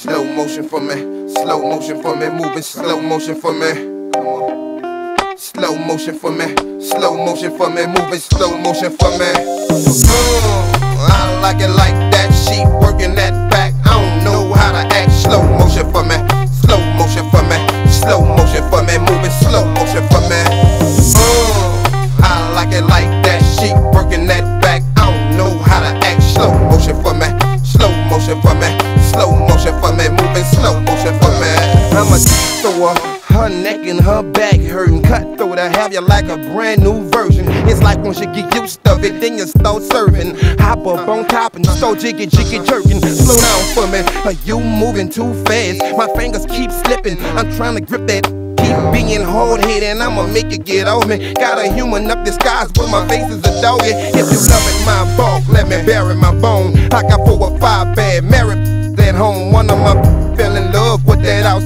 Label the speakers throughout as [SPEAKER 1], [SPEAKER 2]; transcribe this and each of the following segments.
[SPEAKER 1] Slow motion for me, slow motion for me, moving slow motion for me. Slow motion for me, slow motion for me, moving slow motion for me. Mm, I like it like that, she working that I'm a thrower. Her neck and her back hurting. Cutthroat, I have you like a brand new version. It's like once you get used to it, then you start serving. Hop up on top and start jiggy jiggy jerking. Slow down for me, are you moving too fast? My fingers keep slipping. I'm trying to grip that. Keep being hard headed, and I'ma make it get on me. Got a human up disguise, but my face is a doggy. If you loving my bulk, let me bury my bone. I got four or five bad married at home. One of my fell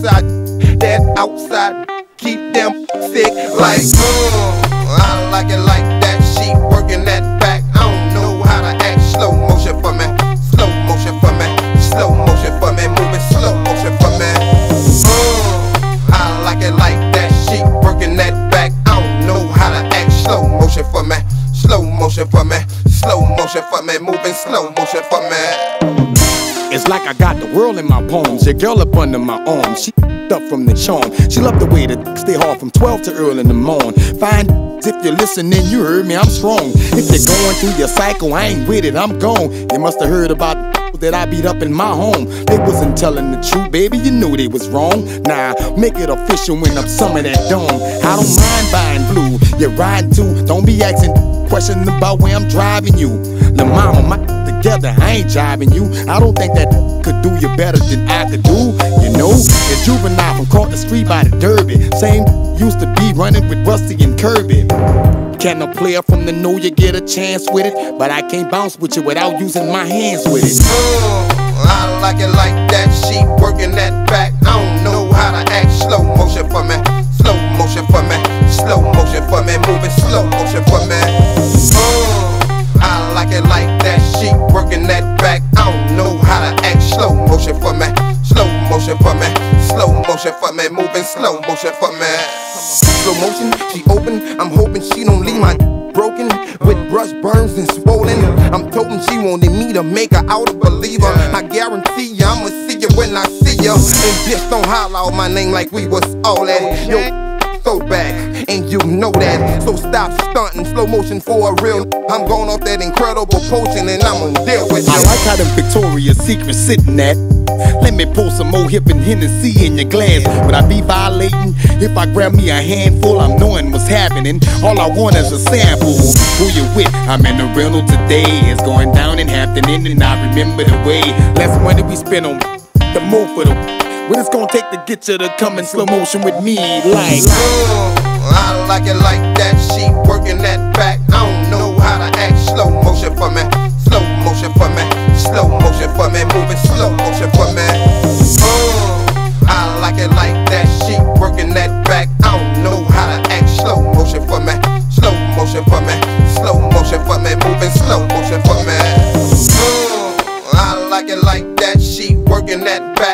[SPEAKER 1] outside that outside. Keep them sick like mm, I like it like that. She working that back. I don't know how to act. Slow motion for me slow motion for me slow motion for me. Moving slow motion for me. Mm, I like it like that. She working that back. I don't know how to act. Slow motion for me slow motion for me slow motion for me. Moving slow motion for me
[SPEAKER 2] It's like I got the world in my palms. Your girl up under my arm. She up from the charm. She love the way to stay hard from 12 to early in the morning. Fine if you're listening, you heard me, I'm strong. If you're going through your cycle, I ain't with it, I'm gone. You must have heard about that I beat up in my home. They wasn't telling the truth, baby, you knew they was wrong. Nah, make it official when I'm some of that dome. I don't mind buying blue, you're riding too. Don't be asking questions about where I'm driving you. The mama, my together, I ain't jiving you. I don't think that could do you better than I could do. You know, it's Juvenile from caught the street by the derby. Same used to be running with Rusty and Kirby. Can a player from the know you get a chance with it? But I can't bounce with you without using my hands with it.
[SPEAKER 1] Mm, I like it like that. She working that back. I don't know how to act. Slow motion for me. Slow motion, she open. I'm hoping she don't leave my broken with brush burns and swollen. I'm toting she wanted me to make her out a believer. I guarantee ya, I'ma see ya when I see ya. And bitch, don't holler out my name like we was all that. Yo, throw back, and you know that. So stop stunting, slow motion for a real. I'm going off that incredible potion, and I'ma deal with you.
[SPEAKER 2] I like how them Victoria's Secret sitting at. Let me pour some more hip and Hennessy in your glass. Would I be violating if I grab me a handful? I'm knowing what's happening. All I want is a sample. Who you with? I'm in the rental today. It's going down in Hampton Inn, and I remember the way. Less money we spend on the more for the. What it's gonna take to get you to come in slow motion with me, like.
[SPEAKER 1] Mm, I like it like that. She working that back. I don't know how to act. Slow motion for me. Slow motion for me. Slow motion for me. Moving slow motion for me. Mm, I like it like that. She working that back. I don't know how to act. Slow motion for me. Slow motion for me. Slow motion for me. Moving slow motion for me. I like it like that. She working that back.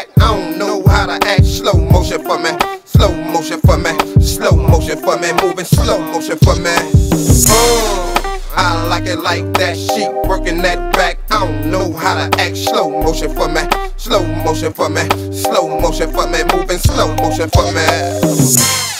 [SPEAKER 1] Mm, I like it like that. She working that back. I don't know how to act. Slow motion for me. Slow motion for me. Slow motion for me. Moving slow motion for me.